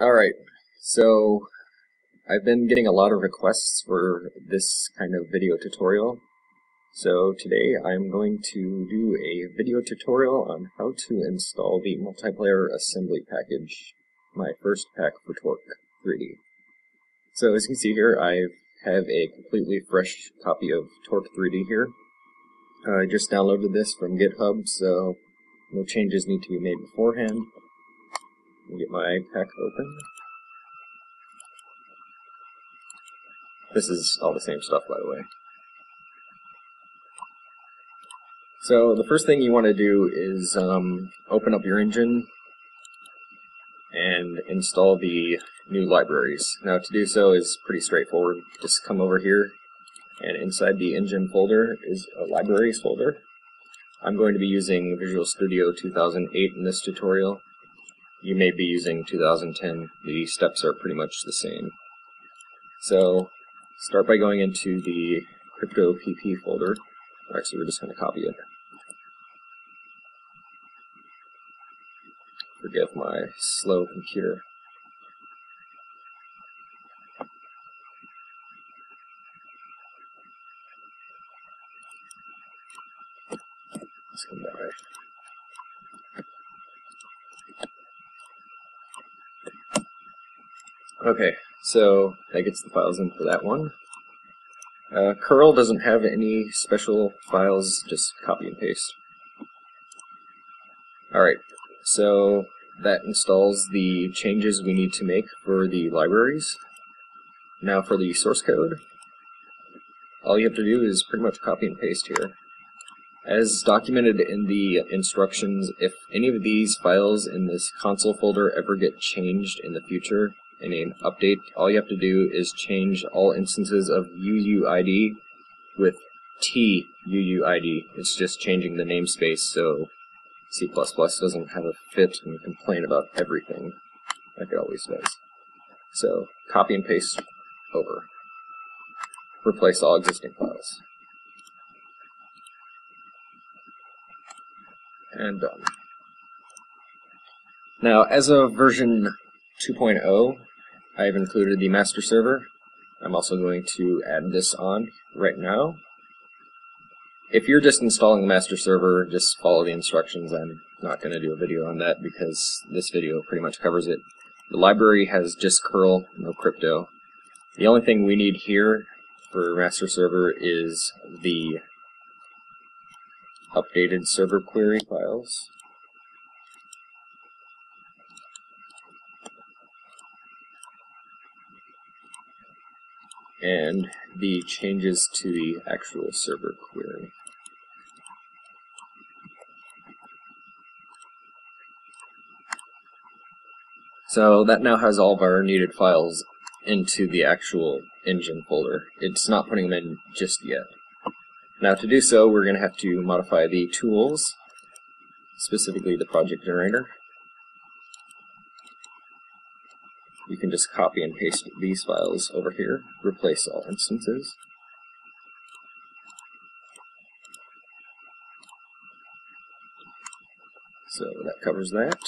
Alright, so I've been getting a lot of requests for this kind of video tutorial. So today I'm going to do a video tutorial on how to install the multiplayer assembly package, my first pack for Torque 3D. So as you can see here, I have a completely fresh copy of Torque 3D here. I just downloaded this from GitHub, so no changes need to be made beforehand get my pack open. This is all the same stuff, by the way. So the first thing you want to do is um, open up your engine and install the new libraries. Now to do so is pretty straightforward. Just come over here and inside the engine folder is a libraries folder. I'm going to be using Visual Studio 2008 in this tutorial you may be using 2010. The steps are pretty much the same. So start by going into the crypto pp folder. Actually, we're just going to copy it. Forgive my slow computer. Let's come that. Okay, so that gets the files in for that one. Uh, curl doesn't have any special files, just copy and paste. Alright, so that installs the changes we need to make for the libraries. Now for the source code, all you have to do is pretty much copy and paste here. As documented in the instructions, if any of these files in this console folder ever get changed in the future, in an update, all you have to do is change all instances of UUID with TUUID. It's just changing the namespace so C++ doesn't have a fit and complain about everything like it always does. So copy and paste over. Replace all existing files. And done. Now, as of version 2.0, I've included the master server. I'm also going to add this on right now. If you're just installing the master server, just follow the instructions. I'm not going to do a video on that because this video pretty much covers it. The library has just curl, no crypto. The only thing we need here for master server is the updated server query files. And the changes to the actual server query. So that now has all of our needed files into the actual engine folder. It's not putting them in just yet. Now to do so, we're going to have to modify the tools, specifically the project generator. You can just copy and paste these files over here, replace all instances. So that covers that.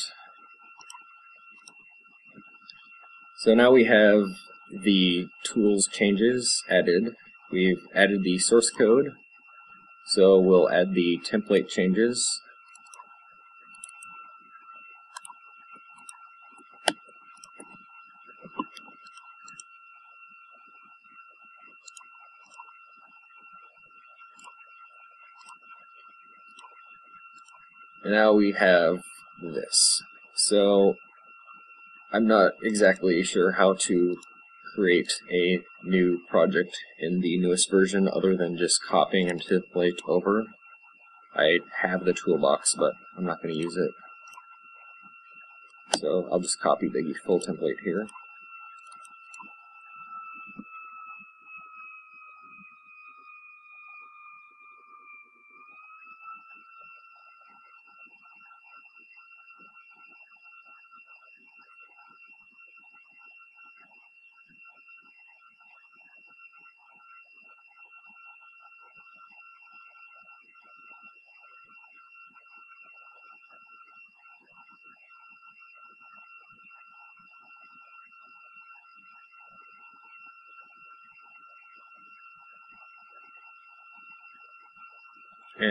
So now we have the tools changes added. We've added the source code. So we'll add the template changes Now we have this. So I'm not exactly sure how to create a new project in the newest version other than just copying and template over. I have the toolbox, but I'm not going to use it. So I'll just copy the full template here.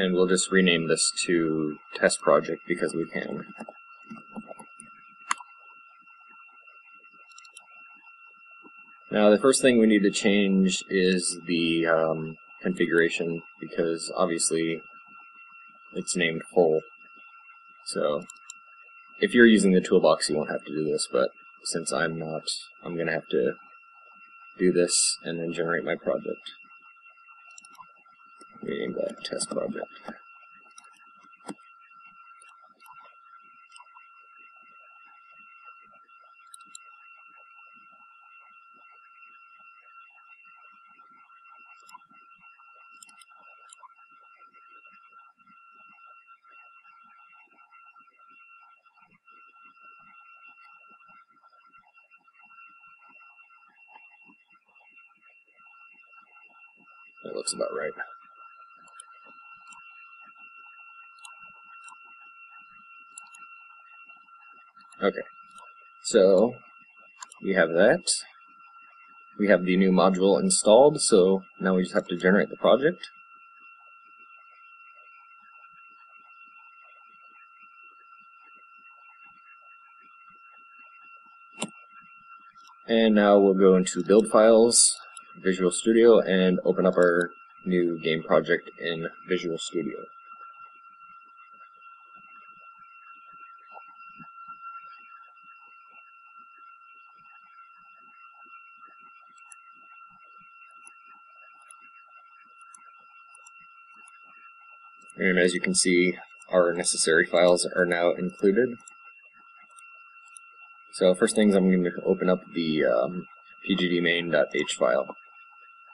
And we'll just rename this to test project because we can. Now the first thing we need to change is the um, configuration because obviously it's named full. So if you're using the toolbox you won't have to do this, but since I'm not, I'm going to have to do this and then generate my project. Name that test project. That looks about right. Okay, so we have that. We have the new module installed, so now we just have to generate the project. And now we'll go into build files, Visual Studio, and open up our new game project in Visual Studio. And as you can see, our necessary files are now included. So first things I'm going to open up the um, pgdmain.h file.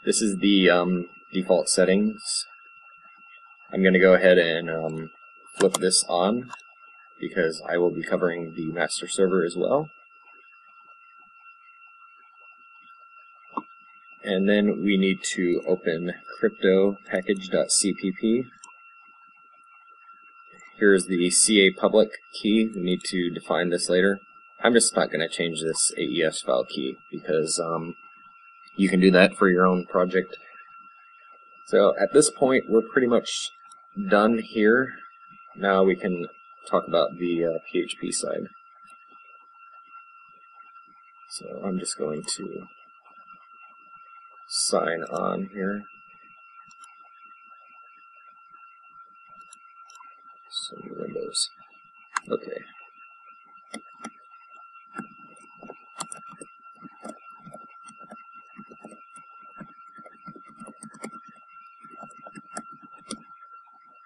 This is the um, default settings. I'm going to go ahead and um, flip this on because I will be covering the master server as well. And then we need to open crypto package.cpp Here's the CA public key. We need to define this later. I'm just not going to change this AES file key because um, you can do that for your own project. So at this point, we're pretty much done here. Now we can talk about the uh, PHP side. So I'm just going to sign on here. Windows. Okay.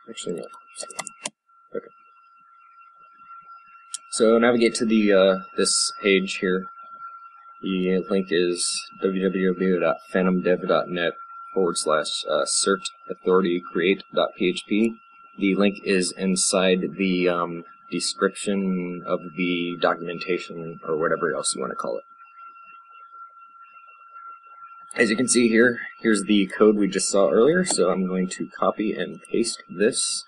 Actually, no. Okay. So navigate to the uh, this page here. The link is www.phantomdev.net forward slash uh, cert authority create.php the link is inside the um, description of the documentation or whatever else you want to call it. As you can see here, here's the code we just saw earlier, so I'm going to copy and paste this.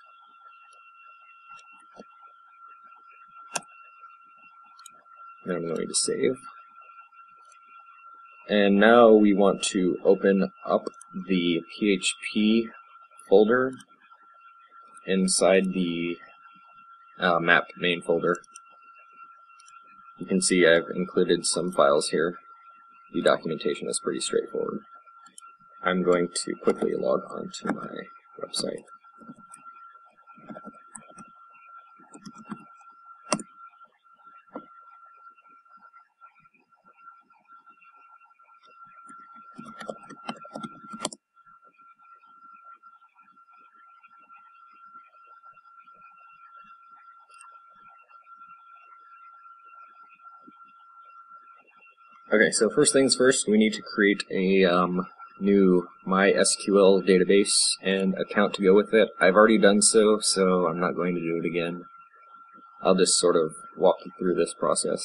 And I'm going to save. And now we want to open up the PHP folder inside the uh, map main folder. You can see I've included some files here. The documentation is pretty straightforward. I'm going to quickly log on to my website. Okay, so first things first, we need to create a um, new MySQL database and account to go with it. I've already done so, so I'm not going to do it again. I'll just sort of walk you through this process.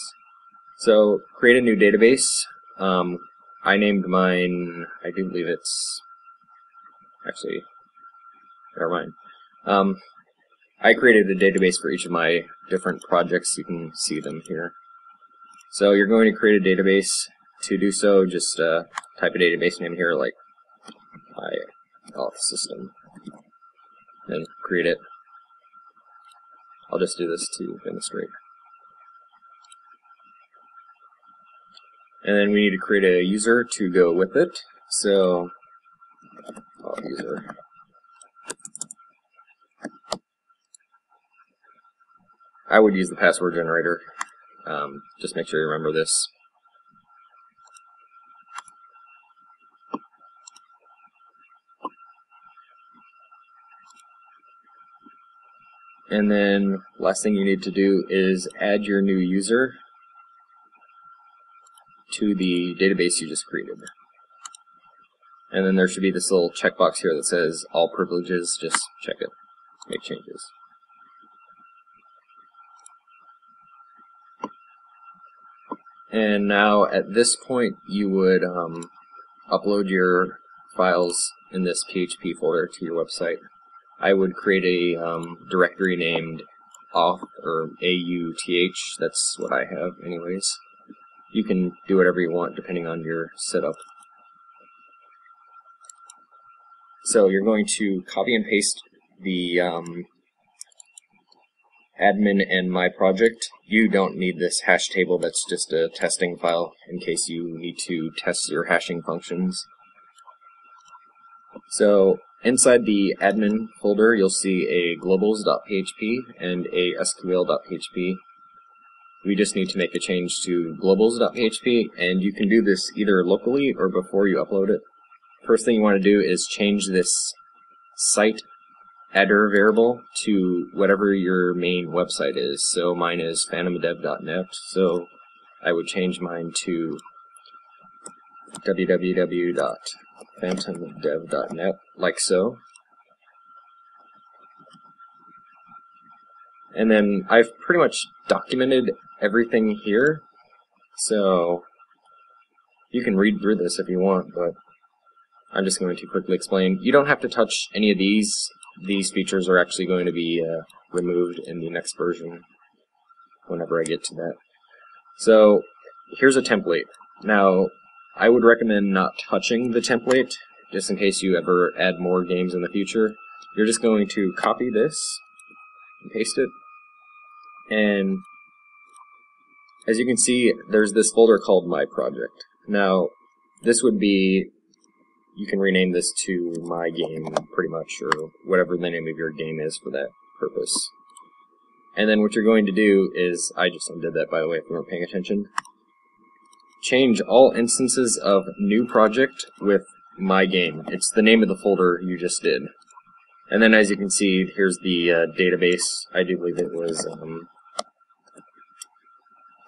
So, create a new database. Um, I named mine, I do believe it's, actually, never mind. Um, I created a database for each of my different projects. You can see them here. So you're going to create a database. To do so, just uh, type a database name here like my health system. and create it. I'll just do this to demonstrate. And then we need to create a user to go with it. So, user. I would use the password generator. Um, just make sure you remember this. And then last thing you need to do is add your new user to the database you just created. And then there should be this little checkbox here that says all privileges, just check it, make changes. And now at this point you would um, upload your files in this PHP folder to your website. I would create a um, directory named auth or AUTH, that's what I have anyways. You can do whatever you want depending on your setup. So you're going to copy and paste the um, admin and my project. You don't need this hash table, that's just a testing file in case you need to test your hashing functions. So inside the admin folder, you'll see a globals.php and a sql.php. We just need to make a change to globals.php, and you can do this either locally or before you upload it. First thing you want to do is change this site header variable to whatever your main website is. So mine is phantomdev.net, so I would change mine to www.phantomdev.net, like so. And then I've pretty much documented everything here, so you can read through this if you want, but I'm just going to quickly explain. You don't have to touch any of these. These features are actually going to be uh, removed in the next version whenever I get to that. So here's a template. Now, I would recommend not touching the template just in case you ever add more games in the future. You're just going to copy this and paste it. And as you can see, there's this folder called My Project. Now, this would be you can rename this to my game pretty much or whatever the name of your game is for that purpose. And then what you're going to do is I just undid that by the way if you weren't paying attention. Change all instances of new project with my game. It's the name of the folder you just did. And then as you can see here's the uh, database. I do believe it was um,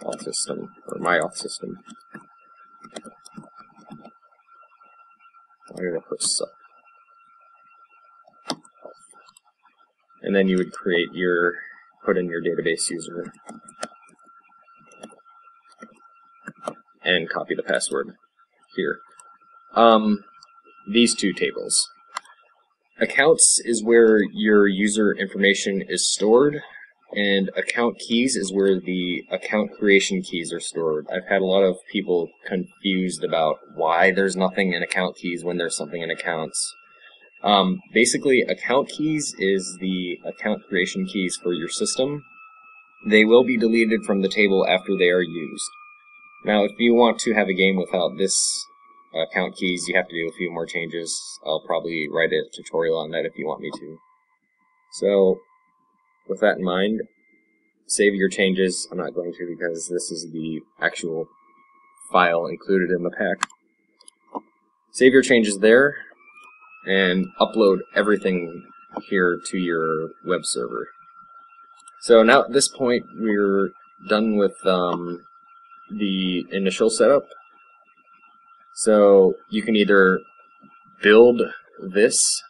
auth system or my auth system Why did I put? And then you would create your, put in your database user and copy the password here. Um, these two tables. Accounts is where your user information is stored, and account keys is where the account creation keys are stored. I've had a lot of people confused about why there's nothing in account keys when there's something in accounts. Um, basically, account keys is the account creation keys for your system. They will be deleted from the table after they are used. Now, if you want to have a game without this account keys, you have to do a few more changes. I'll probably write a tutorial on that if you want me to. So, with that in mind, save your changes. I'm not going to because this is the actual file included in the pack. Save your changes there and upload everything here to your web server. So now at this point we're done with um, the initial setup. So you can either build this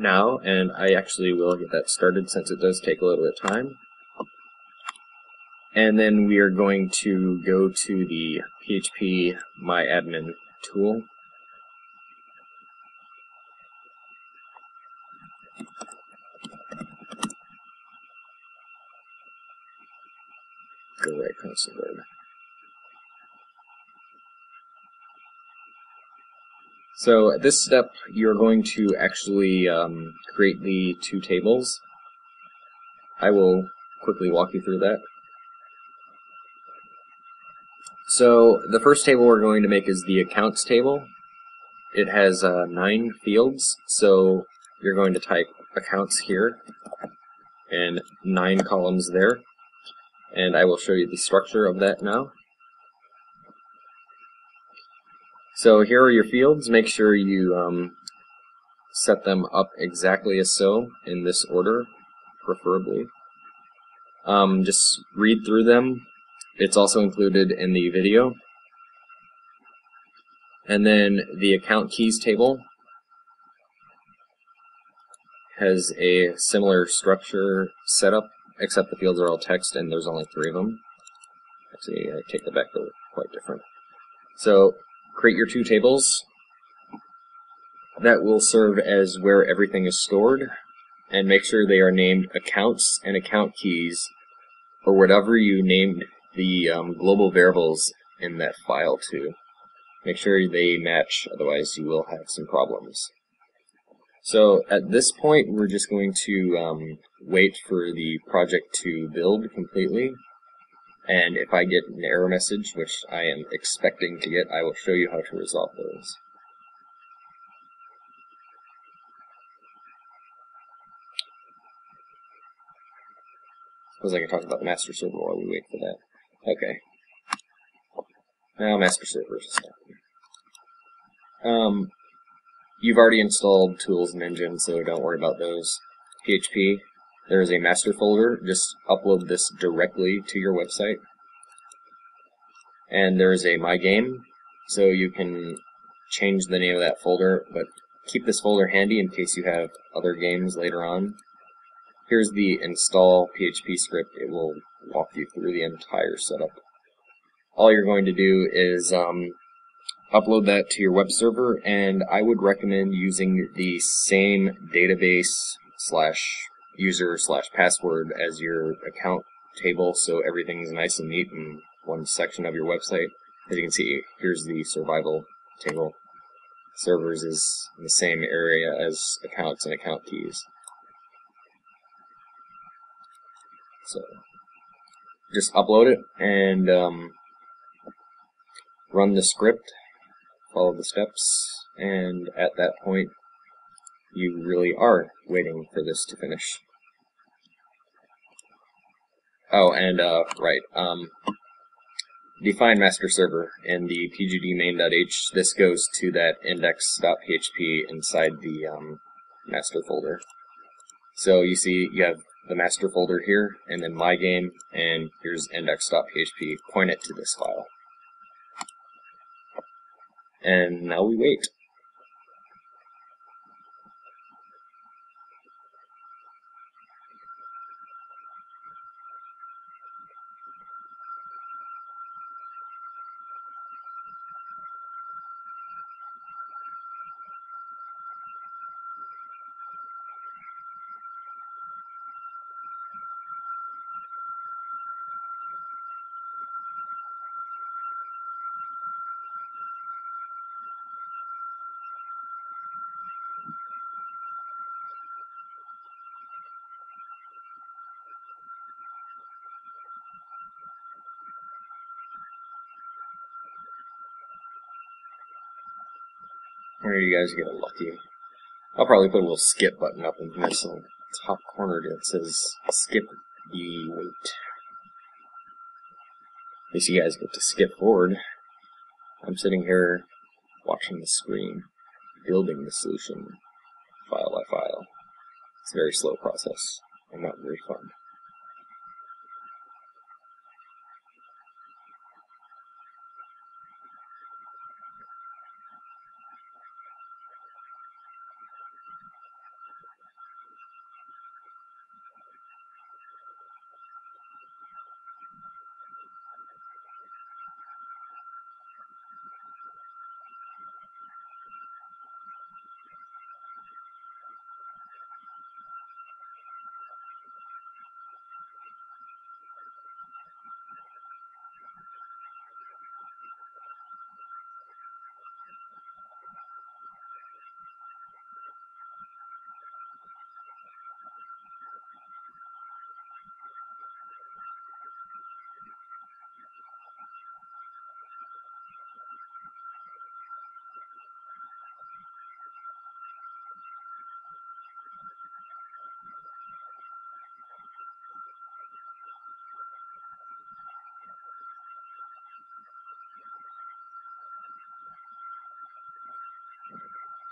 now, and I actually will get that started since it does take a little bit of time. And then we are going to go to the PHP My Admin tool. Go right console So at this step, you're going to actually um, create the two tables. I will quickly walk you through that. So the first table we're going to make is the accounts table. It has uh, nine fields, so you're going to type accounts here and nine columns there. And I will show you the structure of that now. So here are your fields. Make sure you um, set them up exactly as so, in this order, preferably. Um, just read through them. It's also included in the video. And then the account keys table has a similar structure setup, except the fields are all text and there's only three of them. Actually, I take that back, they're quite different. So create your two tables. That will serve as where everything is stored and make sure they are named accounts and account keys or whatever you named the um, global variables in that file to. Make sure they match, otherwise you will have some problems. So at this point, we're just going to um, wait for the project to build completely and if I get an error message, which I am expecting to get, I will show you how to resolve those. Suppose I can talk about the master server while we wait for that. Okay. Now master server is Um, you've already installed tools and engine, so don't worry about those. PHP, there is a master folder. Just upload this directly to your website. And there is a My Game, so you can change the name of that folder, but keep this folder handy in case you have other games later on. Here's the install PHP script. It will walk you through the entire setup. All you're going to do is um, upload that to your web server, and I would recommend using the same database slash user slash password as your account table so everything's nice and neat in one section of your website. As you can see, here's the survival table. Servers is in the same area as accounts and account keys. So just upload it and um, run the script, follow the steps, and at that point you really are waiting for this to finish. Oh, and, uh, right, um, define master server in the pgd main.h. This goes to that index.php inside the, um, master folder. So you see, you have the master folder here, and then my game, and here's index.php. Point it to this file. And now we wait. Or you guys get lucky. I'll probably put a little skip button up in this little top corner that says skip the wait. At least you guys get to skip forward. I'm sitting here watching the screen, building the solution file by file. It's a very slow process and not very fun.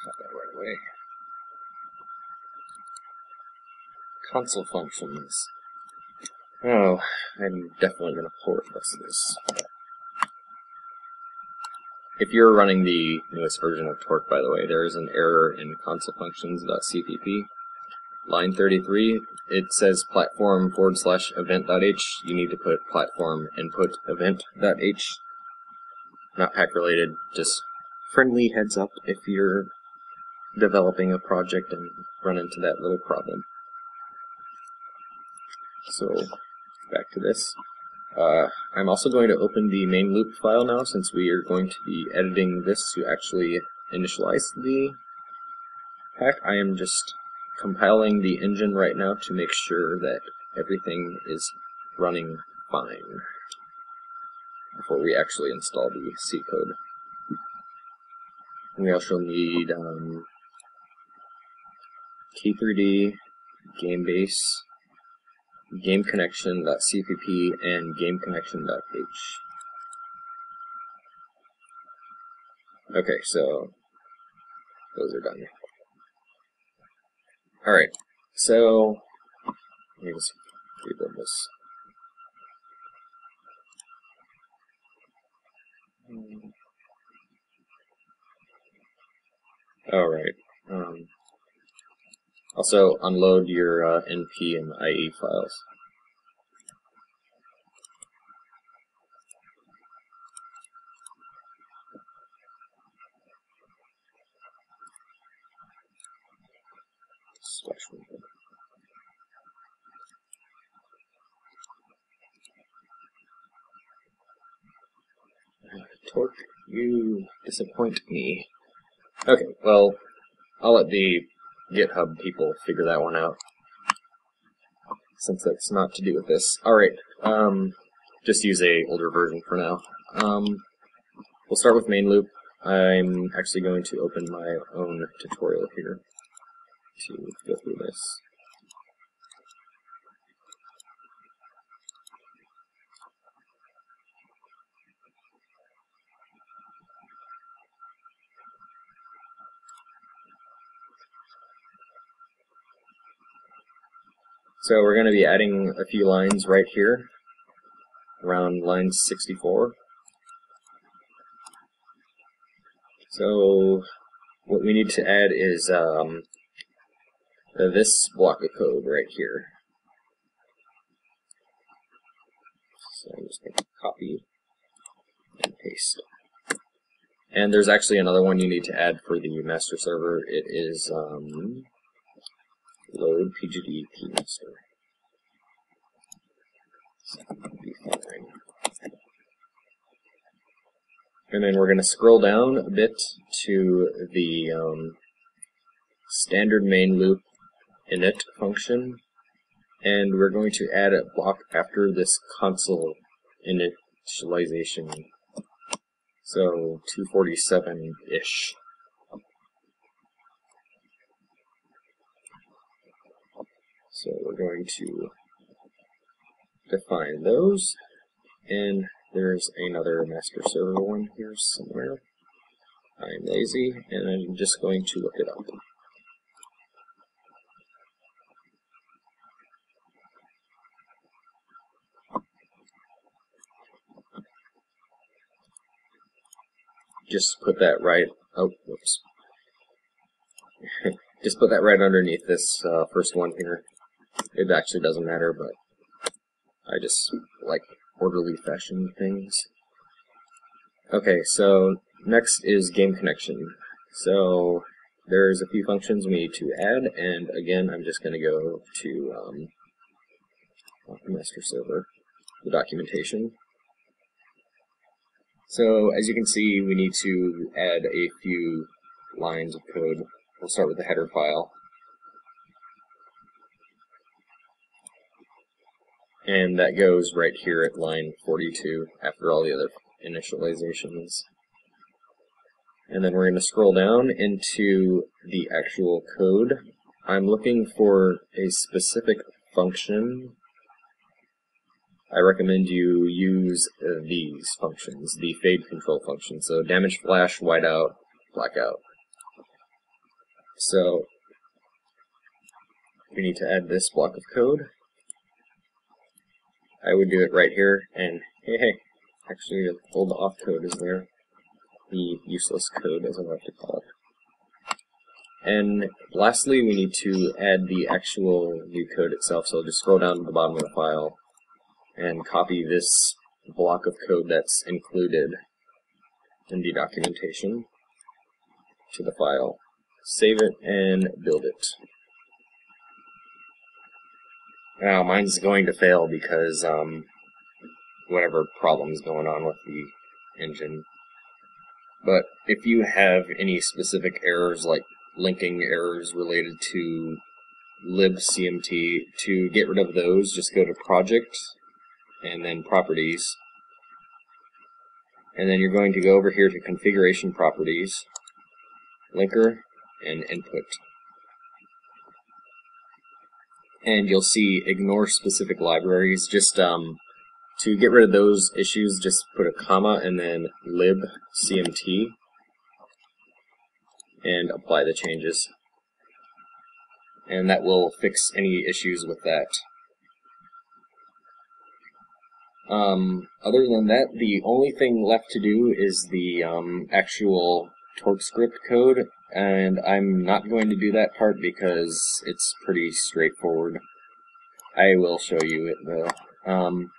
Got that right away. Console functions. Oh, I'm definitely going to port this. this. If you're running the newest version of Torque, by the way, there is an error in console functions.cpp. Line 33, it says platform forward slash event.h. You need to put platform input event.h. Not pack related, just friendly heads up if you're developing a project and run into that little problem. So, back to this. Uh, I'm also going to open the main loop file now since we are going to be editing this to actually initialize the pack. I am just compiling the engine right now to make sure that everything is running fine before we actually install the C code. We also need um, T3D, GameBase, GameConnection.cpp, and GameConnection.h. Okay, so those are done. Alright, so let me just rebuild this. Alright. Um, also, unload your uh, NP and IE files. Torque, you disappoint me. Okay, well, I'll let the GitHub people figure that one out. Since that's not to do with this. Alright, um, just use a older version for now. Um, we'll start with main loop. I'm actually going to open my own tutorial here to go through this. So we're going to be adding a few lines right here, around line 64. So what we need to add is um, this block of code right here. So I'm just going to copy and paste. And there's actually another one you need to add for the master server. It is um, load pgd pmaster. And then we're going to scroll down a bit to the um, standard main loop init function, and we're going to add a block after this console initialization. So 247-ish. So we're going to define those, and there's another master server one here somewhere. I'm lazy, and I'm just going to look it up. Just put that right, oh, whoops. just put that right underneath this uh, first one here. It actually doesn't matter, but I just like orderly fashion things. Okay, so next is game connection. So there's a few functions we need to add, and again, I'm just going to go to um, master server, the documentation. So as you can see, we need to add a few lines of code. We'll start with the header file. And that goes right here at line 42 after all the other initializations. And then we're going to scroll down into the actual code. I'm looking for a specific function. I recommend you use uh, these functions, the fade control function. So damage flash, whiteout, blackout. So we need to add this block of code. I would do it right here, and hey, hey, actually all the old auth code is there. The useless code, as I like to call it. And lastly, we need to add the actual new code itself. So I'll just scroll down to the bottom of the file and copy this block of code that's included in the documentation to the file. Save it and build it. Now, mine's going to fail because, um, whatever problem's going on with the engine. But if you have any specific errors, like linking errors related to libcmt, to get rid of those, just go to Project, and then Properties. And then you're going to go over here to Configuration Properties, Linker, and Input and you'll see ignore specific libraries. Just um, to get rid of those issues, just put a comma and then lib cmt and apply the changes. And that will fix any issues with that. Um, other than that, the only thing left to do is the um, actual TorqueScript code and I'm not going to do that part because it's pretty straightforward. I will show you it though. Um,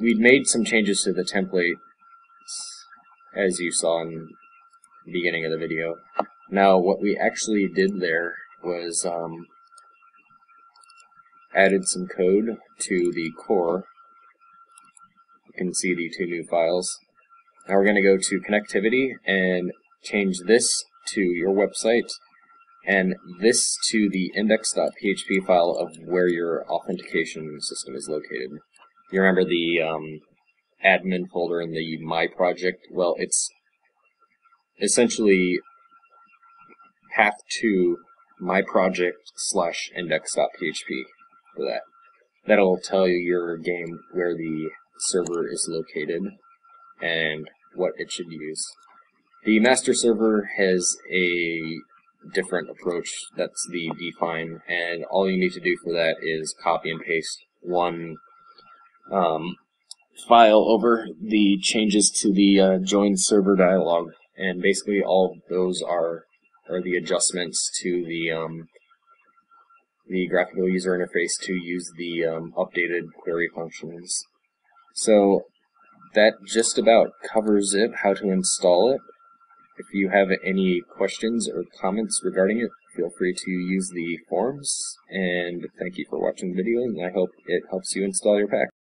we'd made some changes to the template as you saw in the beginning of the video. Now what we actually did there was um, added some code to the core. You can see the two new files. Now we're going to go to connectivity and change this to your website and this to the index.php file of where your authentication system is located. You remember the um, admin folder in the My project? Well, it's essentially path to my project slash index.php for that. That'll tell you your game where the server is located and what it should use. The master server has a different approach. That's the define, and all you need to do for that is copy and paste one um, file over the changes to the uh, join server dialog, and basically all those are are the adjustments to the um, the graphical user interface to use the um, updated query functions. So that just about covers it, how to install it. If you have any questions or comments regarding it, feel free to use the forums, and thank you for watching the video, and I hope it helps you install your pack.